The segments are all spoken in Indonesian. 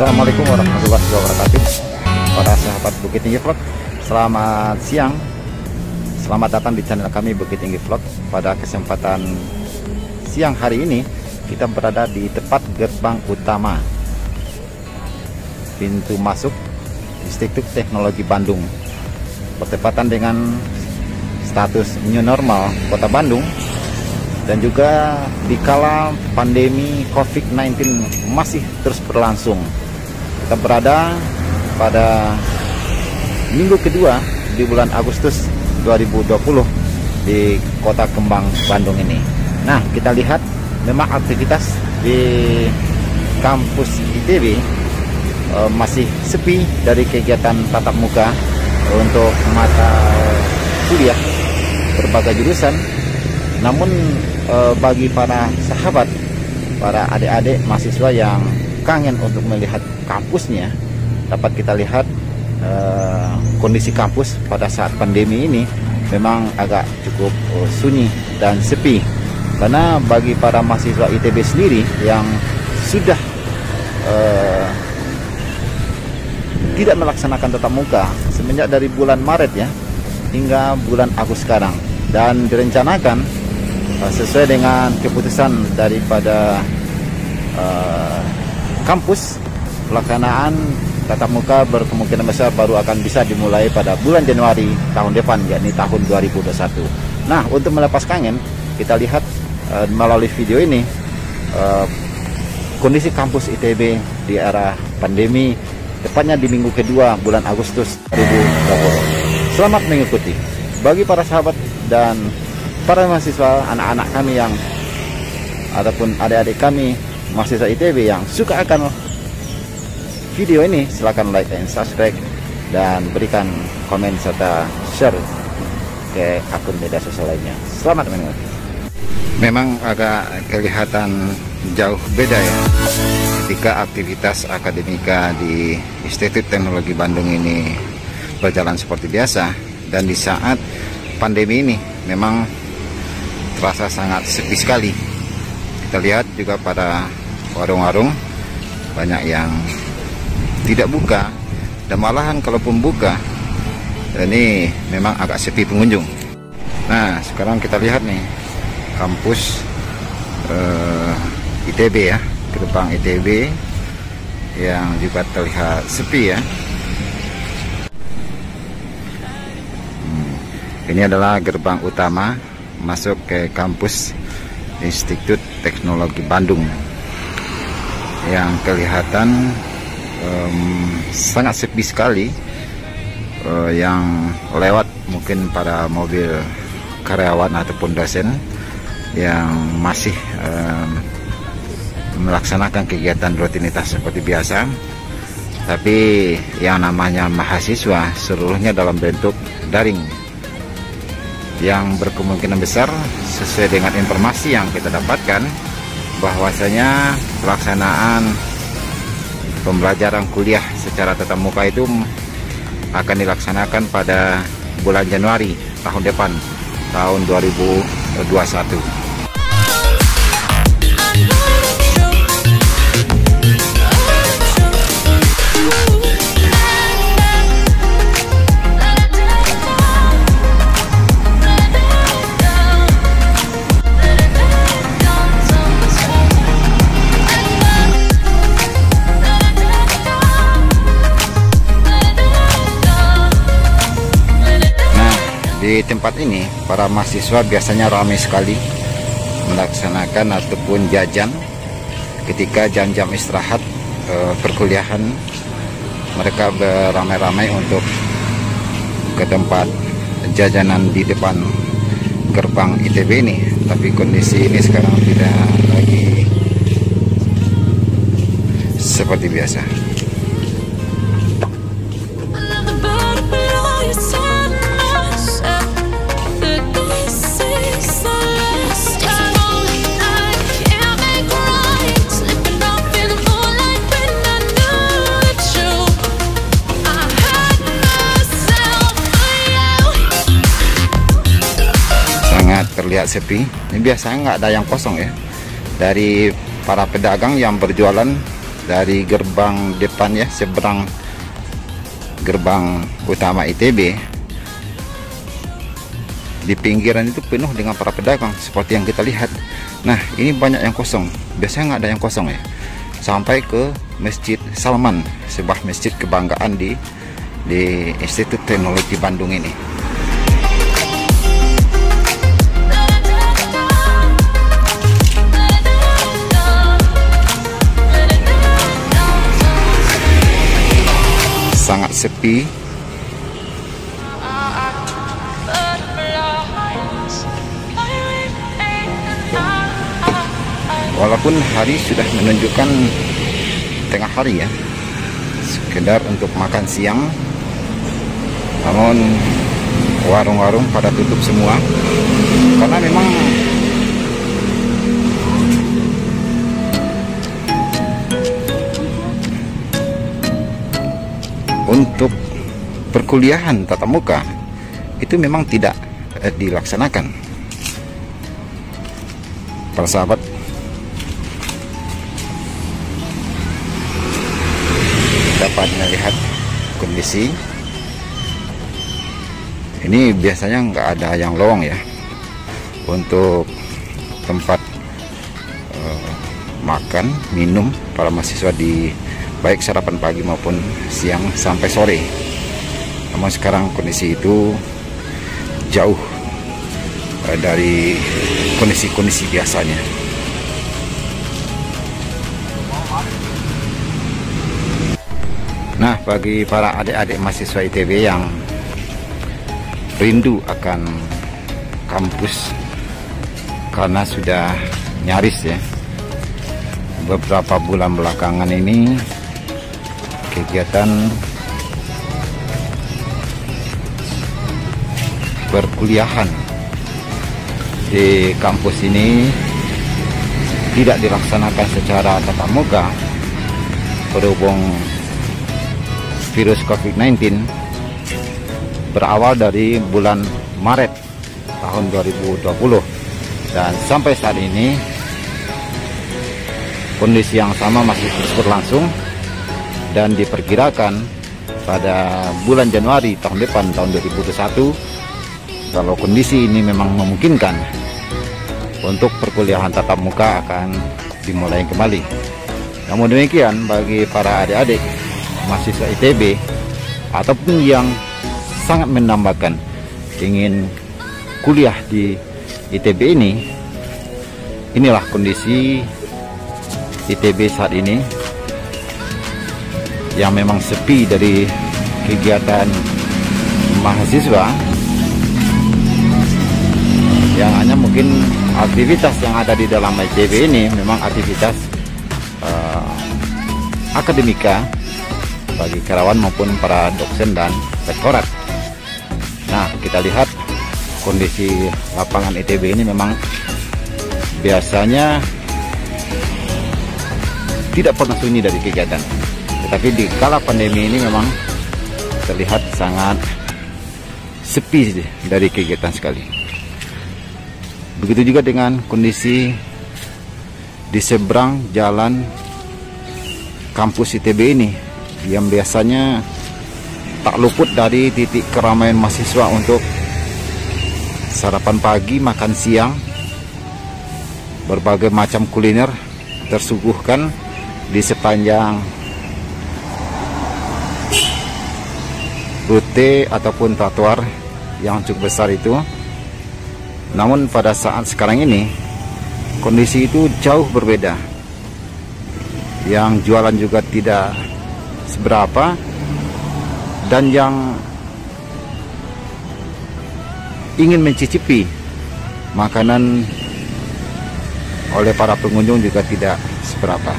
Assalamualaikum warahmatullahi wabarakatuh. Para sahabat Bukit Tinggi Vlog Selamat siang. Selamat datang di channel kami Bukit Tinggi Vlog. Pada kesempatan siang hari ini Kita berada di tepat gerbang utama. Pintu masuk Institut Teknologi Bandung. Bertepatan dengan status new normal kota Bandung. Dan juga dikala pandemi COVID-19 masih terus berlangsung kita berada pada minggu kedua di bulan Agustus 2020 di kota Kembang Bandung ini. Nah kita lihat memang aktivitas di kampus ITB e, masih sepi dari kegiatan tatap muka untuk mata kuliah berbagai jurusan. Namun e, bagi para sahabat para adik-adik mahasiswa yang kangen untuk melihat kampusnya dapat kita lihat uh, kondisi kampus pada saat pandemi ini memang agak cukup uh, sunyi dan sepi. Karena bagi para mahasiswa ITB sendiri yang sudah uh, tidak melaksanakan tatap muka semenjak dari bulan Maret ya hingga bulan Agustus sekarang. Dan direncanakan uh, sesuai dengan keputusan daripada uh, kampus pelaksanaan tatap muka berkemungkinan besar baru akan bisa dimulai pada bulan Januari tahun depan yakni tahun 2021. Nah, untuk melepas kangen, kita lihat uh, melalui video ini uh, kondisi kampus ITB di era pandemi tepatnya di minggu kedua bulan Agustus 2020. Selamat mengikuti. Bagi para sahabat dan para mahasiswa anak-anak kami yang ataupun adik-adik kami mahasiswa ITB yang suka akan video ini silahkan like dan subscribe dan berikan komen serta share ke akun media sosial lainnya. Selamat menikmati memang agak kelihatan jauh beda ya ketika aktivitas akademika di Institut Teknologi Bandung ini berjalan seperti biasa dan di saat pandemi ini memang terasa sangat sepi sekali. Kita lihat juga pada warung-warung banyak yang tidak buka. Dan malahan kalaupun buka ini memang agak sepi pengunjung. Nah sekarang kita lihat nih kampus eh, ITB ya gerbang ITB yang juga terlihat sepi ya. Hmm, ini adalah gerbang utama masuk ke kampus Institut Teknologi Bandung yang kelihatan um, sangat sepi sekali uh, yang lewat mungkin pada mobil karyawan ataupun dosen yang masih um, melaksanakan kegiatan rutinitas seperti biasa. Tapi yang namanya mahasiswa seluruhnya dalam bentuk daring yang berkemungkinan besar sesuai dengan informasi yang kita dapatkan bahwasanya pelaksanaan pembelajaran kuliah secara tatap muka itu akan dilaksanakan pada bulan Januari tahun depan tahun 2021 tempat ini, para mahasiswa biasanya ramai sekali melaksanakan ataupun jajan ketika jam-jam istirahat e, perkuliahan. Mereka beramai-ramai untuk ke tempat jajanan di depan gerbang ITB ini. Tapi kondisi ini sekarang tidak lagi seperti biasa. Terlihat sepi. Ini biasanya nggak ada yang kosong ya. Dari para pedagang yang berjualan dari gerbang depan ya seberang gerbang utama ITB di pinggiran itu penuh dengan para pedagang seperti yang kita lihat. Nah ini banyak yang kosong. Biasanya nggak ada yang kosong ya. Sampai ke Masjid Salman sebuah masjid kebanggaan di di Institut Teknologi Bandung ini sangat sepi. Walaupun hari sudah menunjukkan tengah hari ya sekedar untuk makan siang. Namun warung-warung pada tutup semua. Karena memang untuk perkuliahan tatap muka itu memang tidak eh, dilaksanakan. Para sahabat. Dapat melihat kondisi. Ini biasanya nggak ada yang lowong ya. Untuk tempat uh, makan minum para mahasiswa di baik sarapan pagi maupun siang sampai sore. Namun sekarang kondisi itu jauh uh, dari kondisi-kondisi biasanya. Nah bagi para adik-adik mahasiswa ITB yang rindu akan kampus karena sudah nyaris ya beberapa bulan belakangan ini kegiatan perkuliahan di kampus ini tidak dilaksanakan secara tatap muka berhubung virus COVID-19 berawal dari bulan Maret tahun 2020 dan sampai saat ini kondisi yang sama masih terus berlangsung dan diperkirakan pada bulan Januari tahun depan tahun 2021 kalau kondisi ini memang memungkinkan untuk perkuliahan tatap muka akan dimulai kembali. Namun demikian bagi para adik-adik mahasiswa ITB ataupun yang sangat menambahkan ingin kuliah di ITB ini inilah kondisi ITB saat ini yang memang sepi dari kegiatan mahasiswa yang hanya mungkin aktivitas yang ada di dalam ITB ini memang aktivitas uh, akademika bagi karyawan maupun para dosen dan rektorat. Nah, kita lihat kondisi lapangan ITB ini memang biasanya tidak pernah sunyi dari kegiatan. Tetapi di kala pandemi ini memang terlihat sangat sepi dari kegiatan sekali. Begitu juga dengan kondisi di seberang jalan kampus ITB ini yang biasanya tak luput dari titik keramaian mahasiswa untuk sarapan pagi, makan siang, berbagai macam kuliner tersuguhkan di sepanjang rute ataupun trotoar yang cukup besar itu. Namun pada saat sekarang ini kondisi itu jauh berbeda. Yang jualan juga tidak seberapa dan yang ingin mencicipi makanan oleh para pengunjung juga tidak seberapa.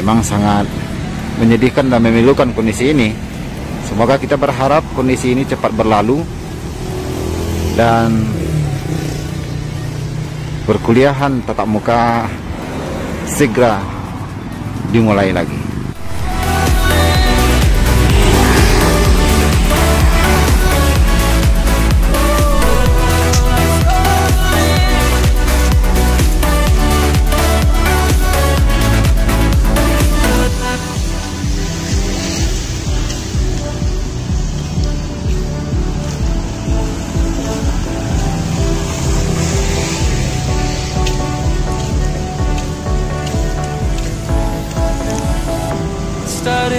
Memang sangat menyedihkan dan memilukan kondisi ini. Semoga kita berharap kondisi ini cepat berlalu dan perkuliahan tatap muka segera dimulai lagi.